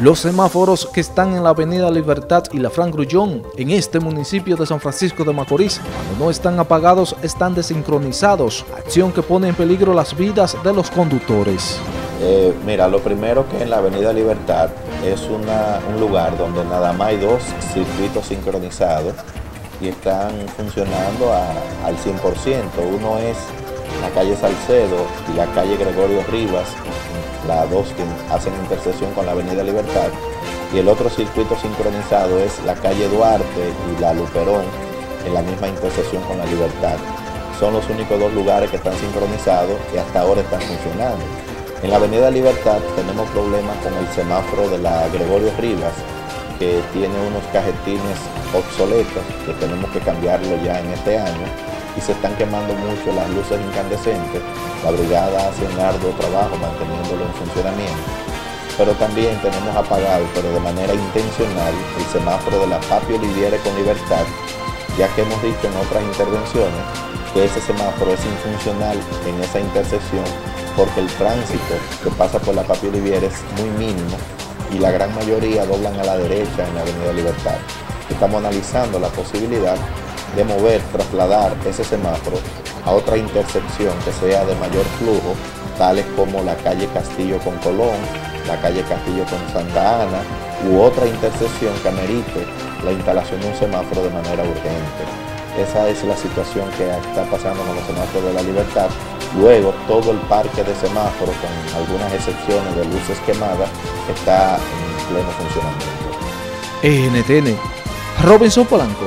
Los semáforos que están en la Avenida Libertad y la Fran Grullón, en este municipio de San Francisco de Macorís, cuando no están apagados, están desincronizados, acción que pone en peligro las vidas de los conductores. Eh, mira, lo primero que en la Avenida Libertad es un lugar donde nada más hay dos circuitos sincronizados y están funcionando al 100%. Uno es la calle Salcedo y la calle Gregorio Rivas, las dos que hacen intersección con la Avenida Libertad, y el otro circuito sincronizado es la calle Duarte y la Luperón, en la misma intersección con la Libertad. Son los únicos dos lugares que están sincronizados y hasta ahora están funcionando. En la Avenida Libertad tenemos problemas con el semáforo de la Gregorio Rivas, que tiene unos cajetines obsoletos que tenemos que cambiarlo ya en este año se están quemando mucho las luces incandescentes. La brigada hace un arduo trabajo manteniéndolo en funcionamiento. Pero también tenemos apagado, pero de manera intencional, el semáforo de la Papi Oliviere con libertad, ya que hemos dicho en otras intervenciones que ese semáforo es infuncional en esa intersección porque el tránsito que pasa por la Papi Oliviere es muy mínimo y la gran mayoría doblan a la derecha en la Avenida Libertad. Estamos analizando la posibilidad de mover, trasladar ese semáforo a otra intersección que sea de mayor flujo, tales como la calle Castillo con Colón, la calle Castillo con Santa Ana, u otra intersección que amerite la instalación de un semáforo de manera urgente. Esa es la situación que está pasando con los semáforos de la libertad. Luego, todo el parque de semáforos, con algunas excepciones de luces quemadas, está en pleno funcionamiento. NTN, Robinson Polanco.